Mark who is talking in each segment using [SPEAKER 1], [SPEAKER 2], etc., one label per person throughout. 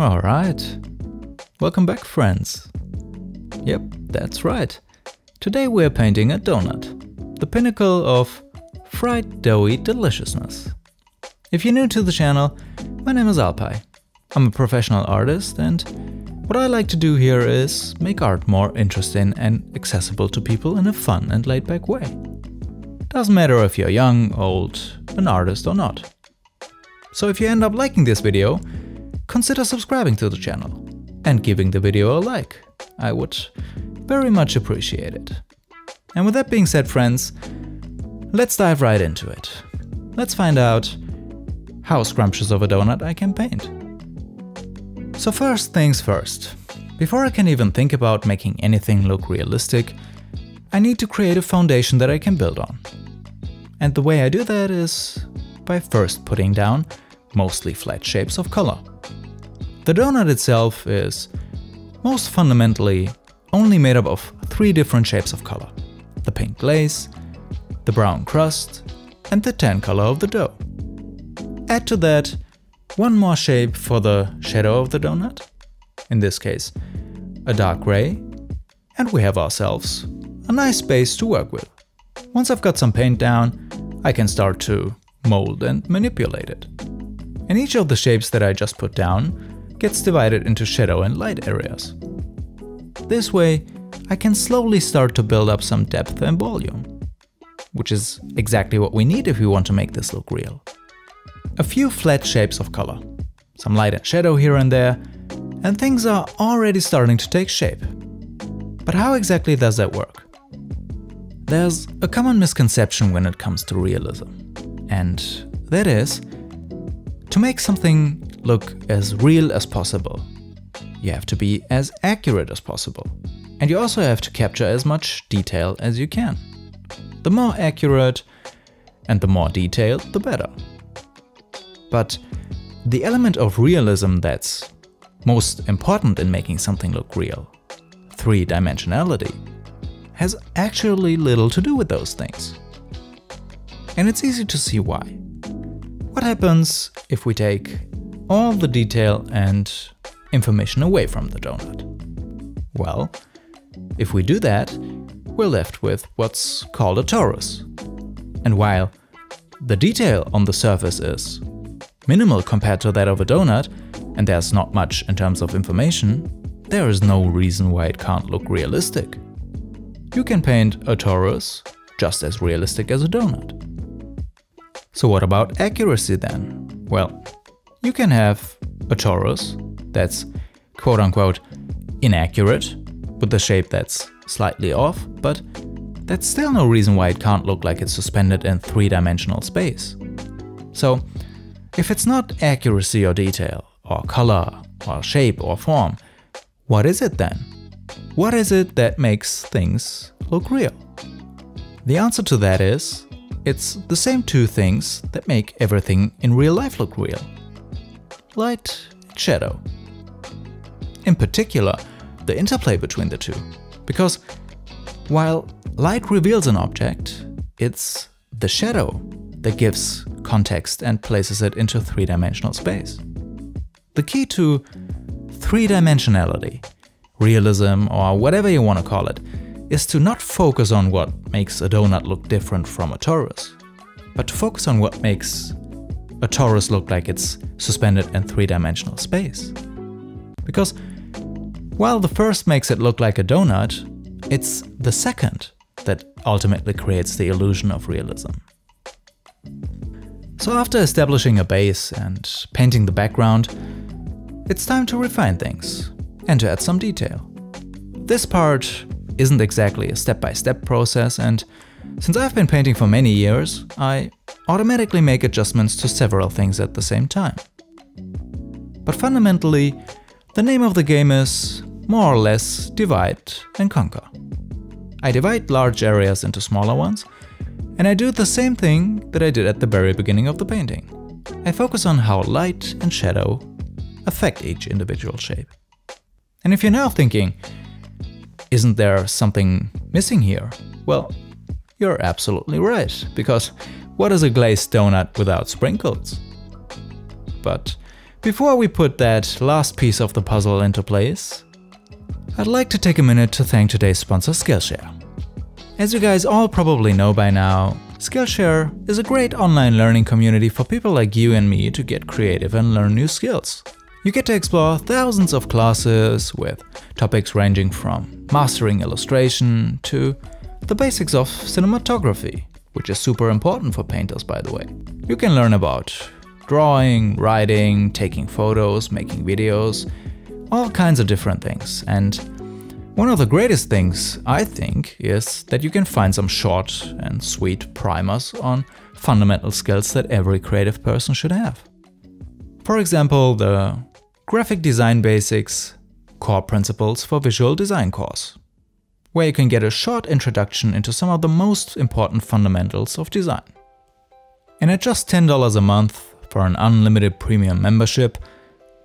[SPEAKER 1] Alright. Welcome back, friends. Yep, that's right. Today we're painting a donut, the pinnacle of fried doughy deliciousness. If you're new to the channel, my name is Alpay. I'm a professional artist and what I like to do here is make art more interesting and accessible to people in a fun and laid back way. Doesn't matter if you're young, old, an artist or not. So if you end up liking this video, consider subscribing to the channel and giving the video a like. I would very much appreciate it. And with that being said, friends, let's dive right into it. Let's find out how scrumptious of a donut I can paint. So first things first. Before I can even think about making anything look realistic, I need to create a foundation that I can build on. And the way I do that is by first putting down mostly flat shapes of color. The donut itself is most fundamentally only made up of three different shapes of color. The pink glaze, the brown crust, and the tan color of the dough. Add to that one more shape for the shadow of the donut, in this case a dark gray, and we have ourselves a nice base to work with. Once I've got some paint down, I can start to mold and manipulate it. And each of the shapes that I just put down gets divided into shadow and light areas. This way, I can slowly start to build up some depth and volume, which is exactly what we need if we want to make this look real. A few flat shapes of color, some light and shadow here and there, and things are already starting to take shape. But how exactly does that work? There's a common misconception when it comes to realism, and that is to make something look as real as possible. You have to be as accurate as possible. And you also have to capture as much detail as you can. The more accurate and the more detailed, the better. But the element of realism that's most important in making something look real, three-dimensionality, has actually little to do with those things. And it's easy to see why. What happens if we take all the detail and information away from the donut. Well, if we do that, we're left with what's called a torus. And while the detail on the surface is minimal compared to that of a donut, and there's not much in terms of information, there is no reason why it can't look realistic. You can paint a torus just as realistic as a donut. So what about accuracy then? Well, you can have a torus that's quote unquote inaccurate, with the shape that's slightly off, but that's still no reason why it can't look like it's suspended in three-dimensional space. So, if it's not accuracy or detail, or color, or shape or form, what is it then? What is it that makes things look real? The answer to that is, it's the same two things that make everything in real life look real light and shadow. In particular, the interplay between the two. Because while light reveals an object, it's the shadow that gives context and places it into three-dimensional space. The key to three-dimensionality, realism or whatever you want to call it, is to not focus on what makes a donut look different from a torus, but to focus on what makes a torus look like it's suspended in three-dimensional space. Because while the first makes it look like a donut, it's the second that ultimately creates the illusion of realism. So after establishing a base and painting the background, it's time to refine things and to add some detail. This part isn't exactly a step-by-step -step process and since I've been painting for many years, I automatically make adjustments to several things at the same time. But fundamentally, the name of the game is more or less divide and conquer. I divide large areas into smaller ones, and I do the same thing that I did at the very beginning of the painting. I focus on how light and shadow affect each individual shape. And if you're now thinking, isn't there something missing here? Well, you're absolutely right, because what is a glazed donut without sprinkles? But before we put that last piece of the puzzle into place, I'd like to take a minute to thank today's sponsor Skillshare. As you guys all probably know by now, Skillshare is a great online learning community for people like you and me to get creative and learn new skills. You get to explore thousands of classes with topics ranging from mastering illustration to the basics of cinematography, which is super important for painters by the way. You can learn about drawing, writing, taking photos, making videos, all kinds of different things. And one of the greatest things, I think, is that you can find some short and sweet primers on fundamental skills that every creative person should have. For example, the Graphic Design Basics Core Principles for Visual Design course where you can get a short introduction into some of the most important fundamentals of design. And at just $10 a month for an unlimited premium membership,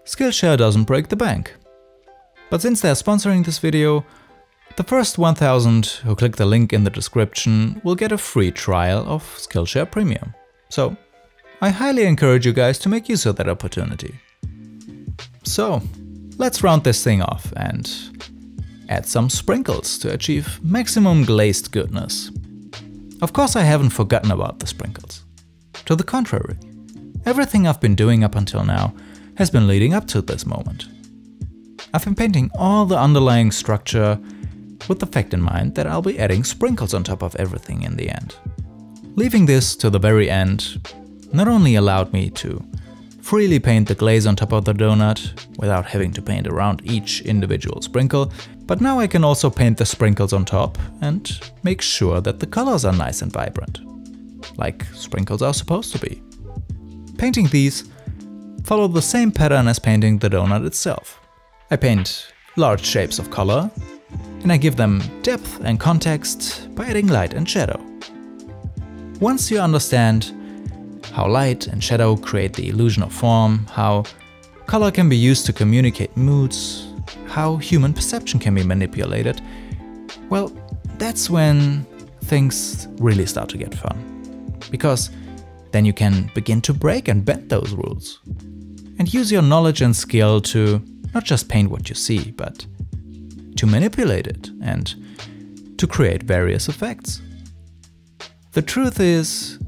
[SPEAKER 1] Skillshare doesn't break the bank. But since they're sponsoring this video, the first 1000 who click the link in the description will get a free trial of Skillshare Premium. So, I highly encourage you guys to make use of that opportunity. So, let's round this thing off and Add some sprinkles to achieve maximum glazed goodness. Of course I haven't forgotten about the sprinkles. To the contrary, everything I've been doing up until now has been leading up to this moment. I've been painting all the underlying structure with the fact in mind that I'll be adding sprinkles on top of everything in the end. Leaving this to the very end not only allowed me to freely paint the glaze on top of the donut without having to paint around each individual sprinkle, but now I can also paint the sprinkles on top and make sure that the colors are nice and vibrant, like sprinkles are supposed to be. Painting these follow the same pattern as painting the donut itself. I paint large shapes of color, and I give them depth and context by adding light and shadow. Once you understand how light and shadow create the illusion of form, how color can be used to communicate moods, how human perception can be manipulated, well, that's when things really start to get fun. Because then you can begin to break and bend those rules. And use your knowledge and skill to not just paint what you see, but to manipulate it and to create various effects. The truth is,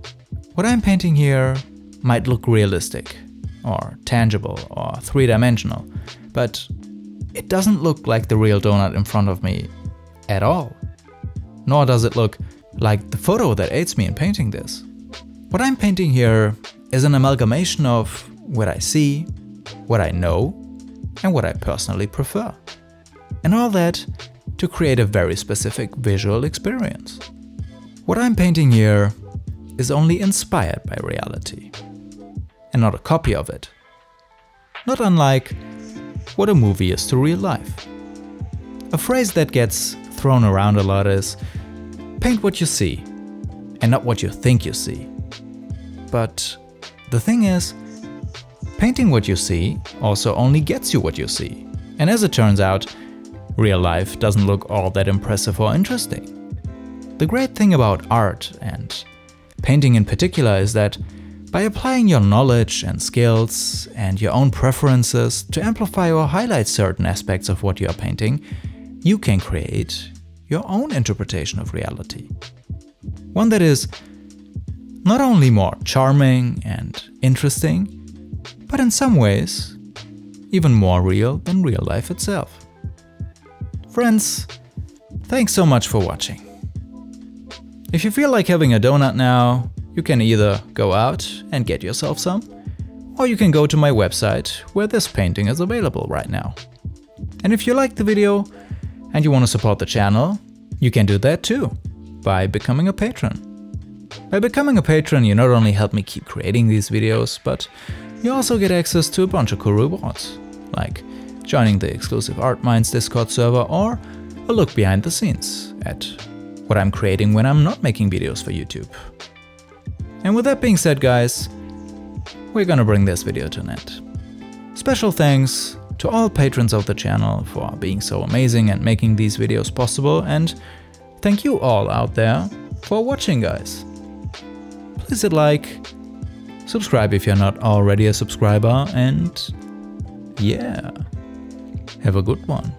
[SPEAKER 1] what I'm painting here might look realistic, or tangible, or three-dimensional, but it doesn't look like the real donut in front of me at all. Nor does it look like the photo that aids me in painting this. What I'm painting here is an amalgamation of what I see, what I know, and what I personally prefer. And all that to create a very specific visual experience. What I'm painting here is only inspired by reality, and not a copy of it. Not unlike what a movie is to real life. A phrase that gets thrown around a lot is paint what you see, and not what you think you see. But the thing is, painting what you see also only gets you what you see. And as it turns out, real life doesn't look all that impressive or interesting. The great thing about art and painting in particular is that by applying your knowledge and skills and your own preferences to amplify or highlight certain aspects of what you are painting, you can create your own interpretation of reality. One that is not only more charming and interesting, but in some ways even more real than real life itself. Friends, Thanks so much for watching. If you feel like having a donut now, you can either go out and get yourself some, or you can go to my website where this painting is available right now. And if you like the video and you want to support the channel, you can do that too, by becoming a patron. By becoming a patron, you not only help me keep creating these videos, but you also get access to a bunch of cool rewards, like joining the exclusive Art Minds Discord server or a look behind the scenes at what I'm creating when I'm not making videos for YouTube. And with that being said guys, we're gonna bring this video to an end. Special thanks to all patrons of the channel for being so amazing and making these videos possible and thank you all out there for watching guys. Please hit like, subscribe if you're not already a subscriber and yeah, have a good one.